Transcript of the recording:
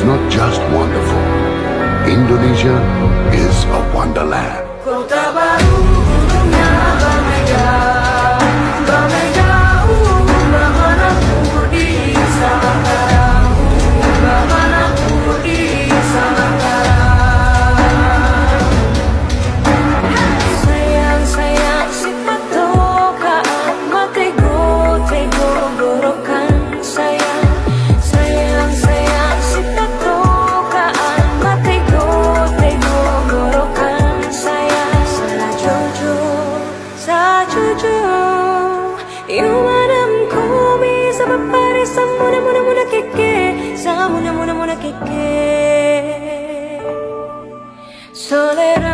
is not just wonderful. Indonesia is a wonderland. Papare sa muna muna muna muna muna muna Soledad